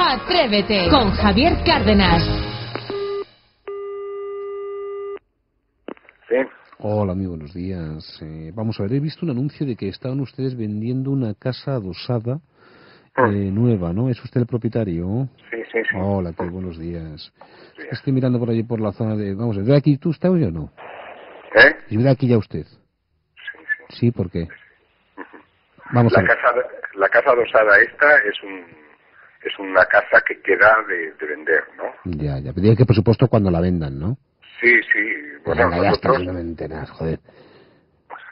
Atrévete con Javier Cárdenas. Sí. Hola, muy buenos días. Eh, vamos a ver, he visto un anuncio de que estaban ustedes vendiendo una casa adosada eh, nueva, ¿no? ¿Es usted el propietario? Sí, sí, sí. Hola, qué buenos días. Estoy mirando por allí por la zona de... Vamos a ver, ¿vive aquí tú está o yo no? ¿Eh? ¿Vive aquí ya usted? Sí, sí. Sí, ¿por qué? Vamos a La ver. casa, la casa adosada esta es un es una casa que queda de, de vender, ¿no? Ya, ya. Pero que por supuesto cuando la vendan, ¿no? Sí, sí. Bueno, ya está, nosotros... no me enteras, joder.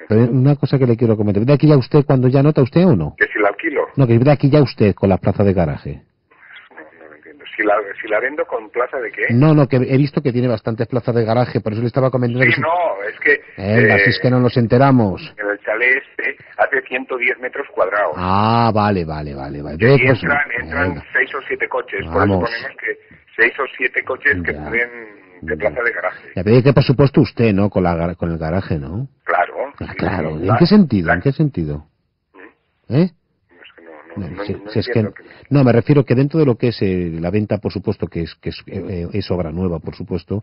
Pero una cosa que le quiero comentar. ¿Vive aquí ya usted cuando ya nota usted o no? Que si la alquilo, No, que vive aquí ya usted con la plaza de garaje. no, no lo entiendo. Si la, si la vendo con plaza de qué? No, no, que he visto que tiene bastantes plazas de garaje, por eso le estaba comentando que Sí, si- no, es que... Eh, si es que no nos enteramos. En el chalet este hace 110 metros cuadrados. Ah, vale, vale, vale, vale. y pues, entran, entran seis o siete coches. Por Vamos. eso ponemos que seis o siete coches que Ya. pueden de plaza de garaje. Ya pedí que por supuesto usted, ¿no? Con, la, con el garaje, ¿no? Claro. Ah, claro. ¿En qué sentido? ¿En qué sentido? ¿Mm? ¿Eh? No, no, No, no- si- no si es que, entiendo que- no, me refiero que dentro de lo que es eh, la venta, por supuesto, que es, que es, eh, eh, es obra nueva, por supuesto,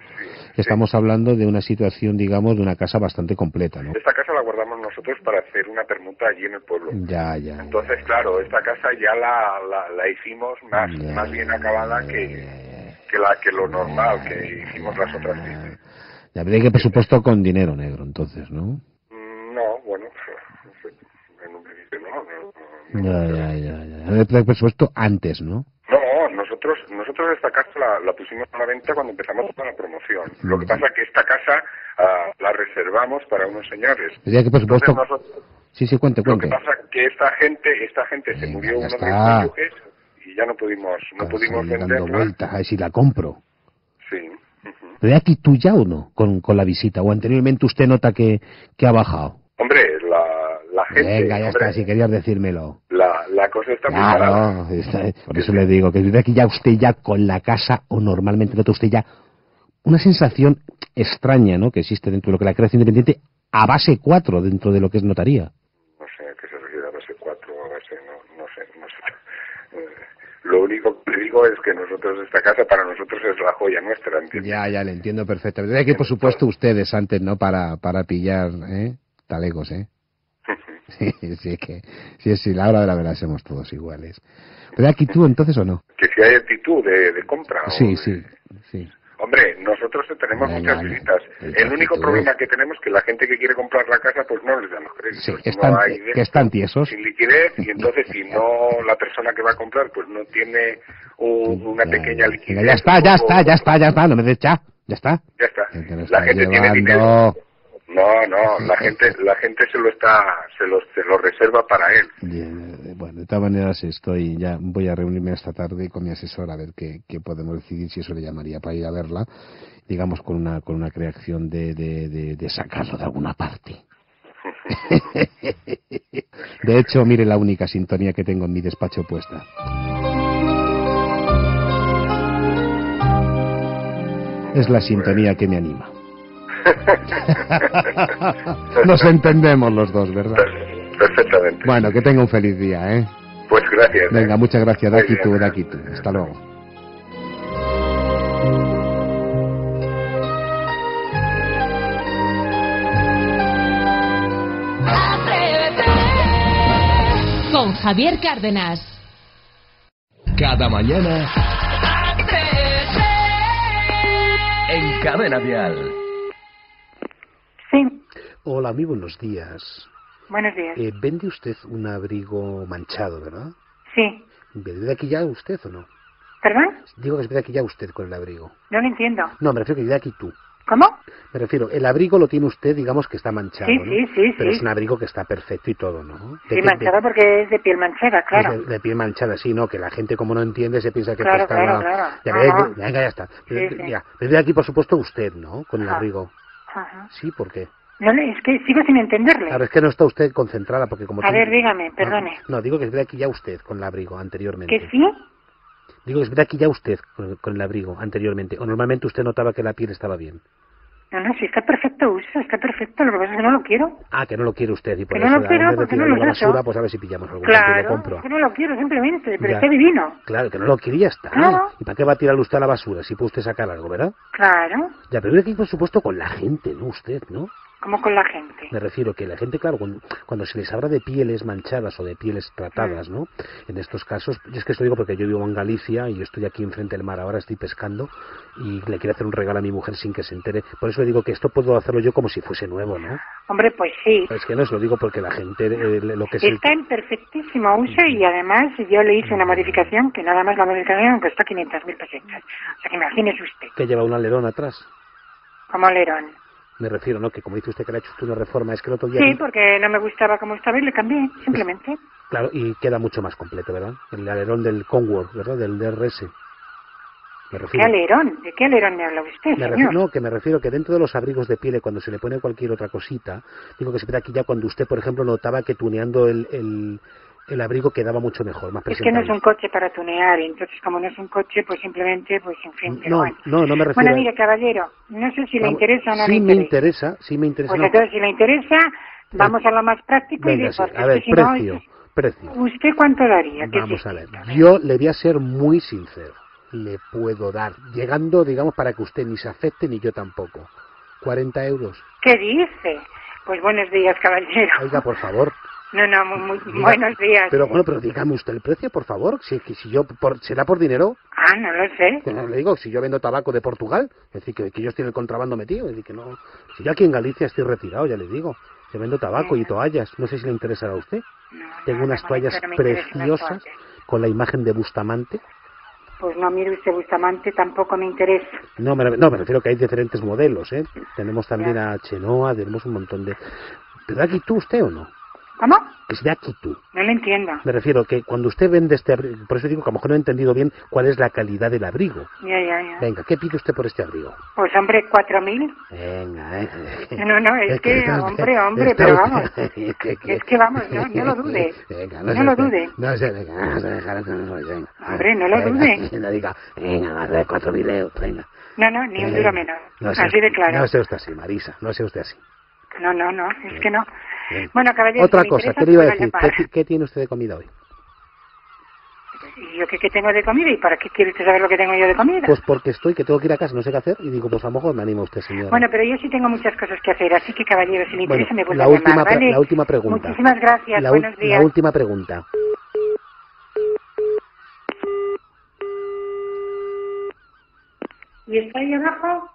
estamos hablando de una situación, digamos, de una casa bastante completa, ¿no? Esta casa la guardamos nosotros para hacer una permuta allí en el pueblo. Ya, ya. Entonces, claro, esta casa ya la, la, la hicimos más, Ya, más bien acabada que, que, la, que lo normal que hicimos las otras veces. Ya que por supuesto con dinero negro, entonces, ¿no? Mm, No, bueno, en un principio no, no, no. Ya, ya, ya, ya. Ya pedí que, por supuesto antes, ¿no? No, nosotros, nosotros esta casa la, la pusimos a la venta cuando empezamos con la promoción. Lo que pasa es que esta casa ah, la reservamos para unos señores. Pedí que por Entonces supuesto... nosotros, Sí, sí, cuente, lo que cuente. pasa es que esta gente, esta gente se Venga, murió ya uno de está. los cónyuges y ya no pudimos, no pudimos venderla. vueltas a ver si la compro. Sí. ujú. ¿Pero aquí tú ya o no? Con, con la visita. ¿O anteriormente usted nota que, que ha bajado? Hombre, gente. Venga, ya hombre, está, si querías decírmelo. la, la cosa está. Claro, está- por eso le digo que vive aquí ya usted ya con la casa o normalmente nota usted ya una sensación extraña, ¿no? Que existe dentro de lo que la creación independiente a base 4 dentro de lo que es notaría. No sé a qué se refiere a base 4 o a base, no, no sé, no sé. Eh, Lo único que digo es que nosotros, esta casa para nosotros es la joya nuestra, ¿entiendes? Ya, ya le entiendo perfectamente. Hay que, por supuesto, ustedes antes, ¿no? Para, para pillar, ¿eh? Talegos, ¿eh? Sí, sí, que, sí, sí, la hora de la verdad somos todos iguales. ¿Pero aquí tú entonces o no? que si hay actitud de, de compra. Sí, de- sí, sí. Hombre, nosotros tenemos muchas visitas. el El único actitud. problema que tenemos es que la gente que quiere comprar la casa, pues no les dan los créditos. Sí, No están, hay que están tiesos. sin liquidez y entonces si no la persona que va a comprar pues no tiene un- una pequeña liquidez. Ya está, ya está, ya está, ya está, no me des ya, ya está. Ya está. La gente tiene dinero. No, no, la gente la gente se lo está se lo, se lo reserva para él. Bien, eh, bueno, de todas maneras estoy ya voy a reunirme esta tarde con mi asesor a ver qué, qué podemos decidir si eso le llamaría para ir a verla, digamos con una con una creación de, de, de, de sacarlo de alguna parte. De hecho, mire la única sintonía que tengo en mi despacho puesta. Es la sintonía que me anima. Nos entendemos los dos, ¿verdad? Perfectamente. Bueno, que tenga un feliz día, ¿eh? Pues gracias. ¿eh? Venga, muchas gracias. De aquí tú, de aquí tú. Hasta luego. Con Javier Cárdenas. Cada mañana en Cadena Dial. Hola, muy buenos días. buenos días. Eh, ¿Vende usted un abrigo manchado, verdad? Sí, ¿Vive aquí ya usted o no? ¿perdón? Digo que vive aquí ya usted con el abrigo. No lo entiendo. No, me refiero que vive aquí tú. ¿Cómo? Me refiero, el abrigo lo tiene usted, digamos que está manchado, Sí, ¿no? sí, sí, Pero sí. es un abrigo que está perfecto y todo, ¿no? ¿De Sí, manchada de- porque es de piel manchada, claro. es de, de piel manchada, sí, ¿no? Que la gente como no entiende se piensa que Claro, esto claro, está... claro. Ya, ve- Ajá. venga, ya está. Sí. Ya, aquí, por supuesto, usted, ¿no? Con el Ajá. abrigo. Ajá. Sí, ¿por qué? No, es que sigo sin entenderle. Claro, es que no está usted concentrada porque como... A tiene- ver, dígame, No, perdone. No, digo que vive aquí ya usted con el abrigo anteriormente. ¿Que sí? Digo que vive aquí ya usted con, con el abrigo anteriormente. O normalmente usted notaba que la piel estaba bien. No, no, sí, está perfecto uso, está perfecto. Lo que pasa es que no lo quiero. Ah, que no lo quiere usted y por Que no eso lo quiero, porque no lo la uso. basura, pues a ver si pillamos sitio y lo compro. que no lo quiero simplemente, pero Ya. está divino. Claro, que no lo está. Claro. ¿Y para qué va a tirarlo usted a la basura si puede usted sacar algo, verdad? Claro, Ya, pero aquí, por supuesto, con la gente, ¿no? Usted, ¿no? Como con la gente. Me refiero que la gente, claro, cuando, cuando se les habla de pieles manchadas o de pieles tratadas, ¿no? En estos casos, yo es que esto digo porque yo vivo en Galicia y yo estoy aquí enfrente del mar, ahora estoy pescando y le quiero hacer un regalo a mi mujer sin que se entere. Por eso le digo que esto puedo hacerlo yo como si fuese nuevo, ¿no? Hombre, pues sí. Es que no, se lo digo porque la gente, eh, lo que es el... Está en perfectísimo uso y además yo le hice una modificación que nada más la modificación costó 500.000 pesetas. O sea que imagínese usted, que lleva un alerón atrás. como lerón. Me refiero, ¿no? Que como dice usted que le ha hecho usted una reforma, es que el otro día... Sí, porque no me gustaba como estaba y le cambié, simplemente. Claro, y queda mucho más completo, ¿verdad? El alerón del Conward, ¿verdad? Del DRS. Me ¿Qué refiero... alerón? ¿De qué alerón me habla usted, Me señor? refiero, no, que me refiero que dentro de los abrigos de piel, cuando se le pone cualquier otra cosita, digo que se ve aquí ya cuando usted, por ejemplo, notaba que tuneando el, el, el abrigo quedaba mucho mejor, más Es que no es un coche para tunear, y entonces como no es un coche, pues simplemente, pues en fin, No, bueno. no, no me refiero... Bueno, mire, caballero, no sé si le Vamos, interesa o no sí le me interesa. interesa, sí me interesa. Pues no. entonces, si le interesa, vamos a lo más práctico y Venga, de sí, porque a ver, que si no, precio, precio. ¿Usted cuánto daría? ¿Qué Vamos a ver, yo le voy a ser muy sincero. Le puedo dar, llegando, digamos, para que usted ni se afecte ni yo tampoco. 40 euros. ¿Qué dice? Pues buenos días, caballero. Oiga, por favor. No, no, muy, muy- diga- buenos días. Pero bueno, pero dígame usted el precio, por favor. Si, si yo, por, ¿será por dinero? Ah, no lo sé. Que no le digo, si yo vendo tabaco de Portugal, es decir, que, que yo estoy en el contrabando metido, es decir, que no. Si yo aquí en Galicia estoy retirado, ya le digo. Yo vendo tabaco y toallas. No sé si le interesará a usted. No, Tengo no, unas toallas no me interesan las preciosas toallas. con la imagen de Bustamante. Pues no, mire usted, Bustamante tampoco me interesa. No me, no, me refiero que hay diferentes modelos, ¿eh? Tenemos también a Chenoa, tenemos un montón de... ¿Pero aquí tú usted o no? ¿Cómo? Que es de aquí tú. No lo entiendo. Me refiero que cuando usted vende este abrigo, por eso digo que a lo mejor no he entendido bien cuál es la calidad del abrigo. Ya, ya, ya. Venga, ¿qué pide usted por este abrigo? Pues hombre, cuatro mil. Venga, eh. No, no, es que, hombre, hombre, pero vamos. que- que- Es que vamos, no, no lo dude. Venga, No se- lo dude. No se venga, no se dejará que no se venga. Hombre, no lo dude. no diga, venga, más de cuatro mil euros, venga. No, no, ni un duro menos. no Así de claro. No sea usted así, Marisa, no sea usted así. No, no, no, es que no. Bueno, caballero, Otra si me cosa, interesa, ¿qué le iba a decir? ¿Qué, qué tiene usted de comida hoy? ¿Y yo qué, qué tengo de comida? ¿Y para qué quiere usted saber lo que tengo yo de comida? Pues porque estoy, que tengo que ir a casa, no sé qué hacer, y digo, pues a lo mejor me anima usted, señora. Bueno, pero yo sí tengo muchas cosas que hacer, así que caballero, si le Bueno, interesa me vuelve a última llamar, ¿vale? la última pregunta. Muchísimas gracias, la, buenos días. la última pregunta. ¿Y está ahí abajo?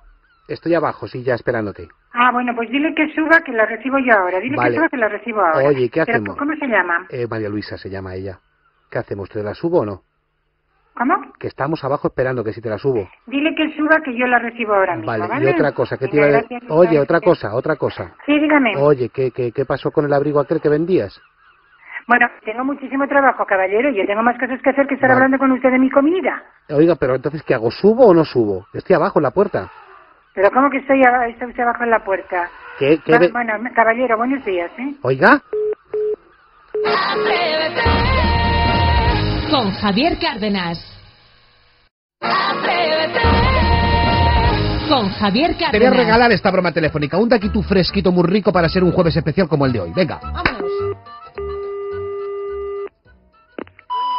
Estoy abajo, sí, ya esperándote. Ah, bueno, pues dile que suba, que la recibo yo ahora. Dile Vale. que suba, que la recibo ahora. Oye, ¿qué hacemos? ¿Cómo se llama? Eh, María Luisa se llama ella. ¿Qué hacemos? ¿Te la subo o no? ¿Cómo? Que estamos abajo esperando que si te la subo. Dile que suba, que yo la recibo ahora mismo, Vale, ¿vale? y otra cosa, ¿qué te iba a Oye, otra cosa, otra cosa. Sí, dígame. Oye, ¿qué, qué, qué pasó con el abrigo aquel que vendías? Bueno, tengo muchísimo trabajo, caballero. Yo tengo más cosas que hacer que estar Vale. hablando con usted de mi comida. Oiga, pero entonces, ¿qué hago? ¿Subo o no subo? Estoy abajo en la puerta. Pero ¿cómo que estoy está usted abajo en la puerta? ¿Qué, qué Va- ve- Bueno, caballero, buenos días, ¿eh? Oiga, con Javier Cárdenas. Con Javier Cárdenas. Te voy a regalar esta broma telefónica. Un taquitú fresquito muy rico para ser un jueves especial como el de hoy. Venga. Vámonos.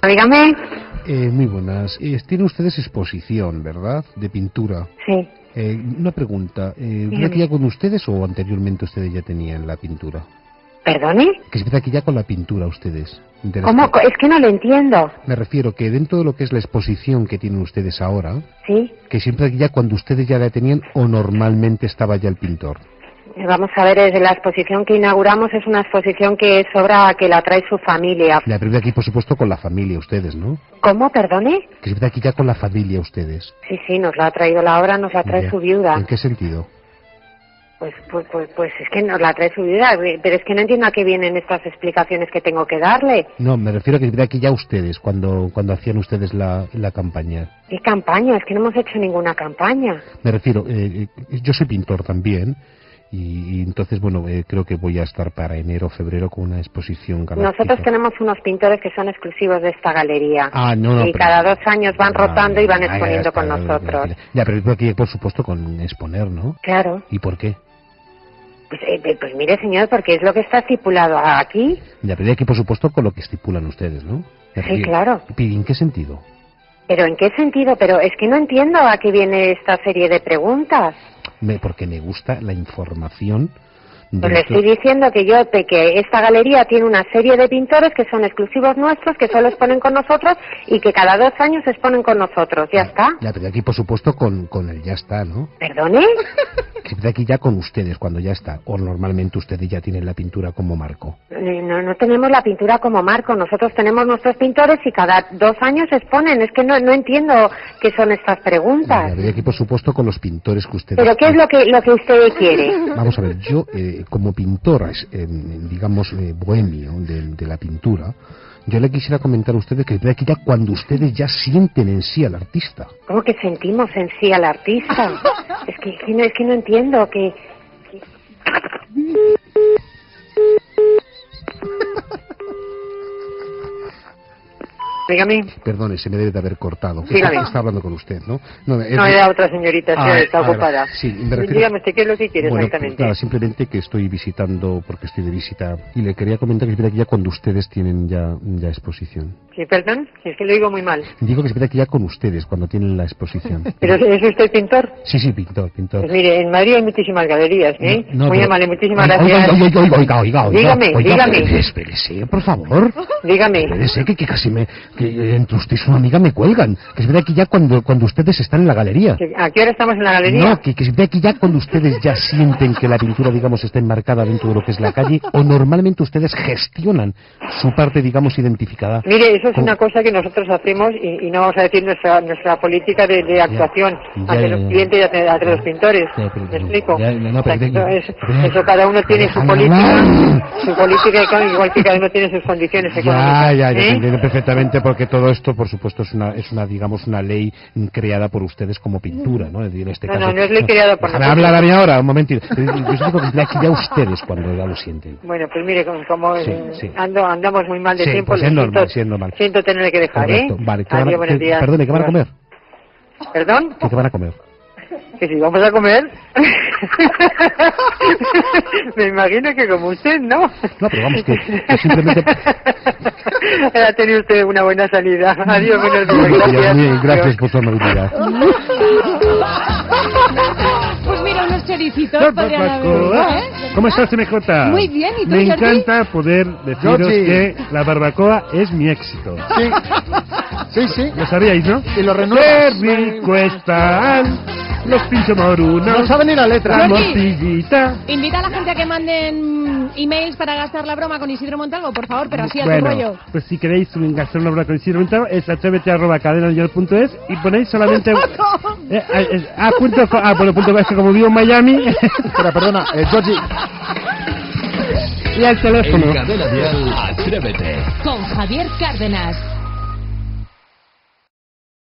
Dígame. Eh, muy buenas. Eh, tienen ustedes exposición, ¿verdad? De pintura. Sí. Eh, una pregunta. Eh, ¿Viene Dígame. aquí ya con ustedes o anteriormente ustedes ya tenían la pintura? ¿Perdone? Que se empieza aquí ya con la pintura ustedes. ¿Cómo? Es que no lo entiendo. Me refiero que dentro de lo que es la exposición que tienen ustedes ahora, Sí. que siempre aquí ya cuando ustedes ya la tenían o normalmente estaba ya el pintor. Eh, Vamos a ver, la exposición que inauguramos es una exposición que es obra que la trae su familia. La primera aquí, por supuesto, con la familia ustedes, ¿no? ¿Cómo? ¿Perdone? Que siempre aquí ya con la familia ustedes. Sí, sí, nos la ha traído la obra, nos la trae Ya. su viuda. ¿En qué sentido? Pues, pues, pues, pues es que nos la trae su viuda. Pero es que no entiendo a qué vienen estas explicaciones que tengo que darle. No, me refiero a que siempre aquí ya ustedes, cuando, cuando hacían ustedes la, la campaña. ¿Qué campaña? Es que no hemos hecho ninguna campaña. Me refiero, eh, eh, yo soy pintor también Y, y entonces, bueno, eh, creo que voy a estar para enero o febrero con una exposición galáctica. Nosotros tenemos unos pintores que son exclusivos de esta galería. Ah, no, no, y pero- cada dos años van Ah, rotando y van ah, exponiendo está, con nosotros. ya. Pero aquí, por supuesto, con exponer, ¿no? Claro. ¿Y por qué? Pues, eh, eh, pues mire, señor, porque es lo que está estipulado aquí. Ya, pero aquí, por supuesto, con lo que estipulan ustedes, ¿no? Sí, claro. ¿Y en qué sentido? ¿Pero en qué sentido? Pero es que no entiendo a qué viene esta serie de preguntas. Me- porque me gusta la información. Pues le esto- estoy diciendo que yo, que esta galería tiene una serie de pintores que son exclusivos nuestros, que solo exponen con nosotros y que cada dos años exponen con nosotros. Ya está. Ya, pero aquí, por supuesto, con, con el ya está, ¿no? ¿Perdone? De aquí ya con ustedes, cuando ya está. O normalmente ustedes ya tienen la pintura como marco. Eh, No, no tenemos la pintura como marco. Nosotros tenemos nuestros pintores y cada dos años exponen. Es que no, no entiendo qué son estas Ya, preguntas. pero aquí, por supuesto, con los pintores que ustedes... ¿Pero qué es lo que, lo que usted quiere? Vamos a ver, yo eh, como pintor, eh, digamos, eh, bohemio de, de la pintura, yo le quisiera comentar a ustedes que de aquí ya cuando ustedes ya sienten en sí al artista. ¿Cómo que sentimos en sí al artista? Es que, que no, es que no entiendo que... Dígame. Perdone, se me debe de haber cortado. Dígame. Está hablando con usted, ¿no? No, es- No, era otra señorita, Ah, está ah, ocupada. Sí, refiero... Dígame usted, ¿qué es lo que quiere Bueno, pues exactamente? nada, simplemente que estoy visitando, porque estoy de visita, y le quería comentar que es verdad que ya cuando ustedes tienen ya, ya exposición. Perdón, es que lo digo muy mal. Digo que es verdad que ya con ustedes, cuando tienen la exposición. ¿Pero es usted pintor? Sí, sí, pintor, pintor. Pues mire, en Madrid hay muchísimas galerías, ¿eh? No, muy pero- amable, muchísimas Oiga, gracias. Oiga, oiga, oiga, oiga, oiga, Dígame, oiga, dígame. espérese, espérese, por favor. Dígame. Espérese, que, que casi me... que eh, entre usted y su amiga me cuelgan. Que es verdad que ya cuando, cuando ustedes están en la galería... ¿Que- ¿A qué hora estamos en la galería? No, que, que es verdad que ya cuando ustedes ya sienten que la pintura, digamos, está enmarcada dentro de lo que es la calle, o normalmente ustedes gestionan su parte, digamos, identificada. Mire, eso es una cosa que nosotros hacemos y, y no vamos a decir nuestra nuestra política de, de actuación ya, ante ya, los ya. clientes y ante, ante los pintores. Ya, pero- ¿Me explico? ya, ya, no, O sea, eso, es- eso cada uno tiene su política, su política igual que cada uno tiene sus condiciones Ya, económicas. ya, ya, ¿eh? entiendo perfectamente porque todo esto, por supuesto, es una, es una, digamos, una ley creada por ustedes como pintura, ¿no? En este No, caso. no, no es ley creada por nosotros. hablar a mí ahora, un momentito. Yo digo que ya- ya ustedes cuando ya lo sienten. Bueno, pues mire, como, como, Sí, eh, sí. ando, andamos muy mal de Sí, tiempo, pues lo es normal, siento, sí, es normal. Siento tenerle que dejar, Correcto. ¿eh? Vale, ¿qué van a- buenos qué- días. perdone, ¿qué van a comer? ¿Perdón? ¿Qué, qué van a comer? Que si vamos a comer. Me imagino que como usted, ¿no? No, pero vamos, que, que simplemente... ha tenido usted una buena salida. Adiós, buenos días. Gracias por su amabilidad. choricitos podrían haber ido, ¿eh? ¿Cómo estás, MJ? Muy bien, ¿y tú, Me Jordi? encanta poder deciros Jordi. que la barbacoa es mi éxito. Sí, sí, sí. Lo sabíais, ¿no? Y lo ¡Qué renuevas. rico están los pincho No morunos! sabe ni la letra. Morcillita. Invita a la gente a que manden emails para gastar la broma con Isidro Montalvo, por favor, pero así a tu rollo. Bueno, pues si queréis gastar una broma con Isidro Montano, es atrévete arroba cadenadial.es y ponéis solamente... Eh, eh, eh, ah, punto ah, bueno, punto es que como vivo en Miami Espera, perdona, eh, Georgie. y el teléfono. En Cadena Dial, Atrévete. Con Javier Cárdenas.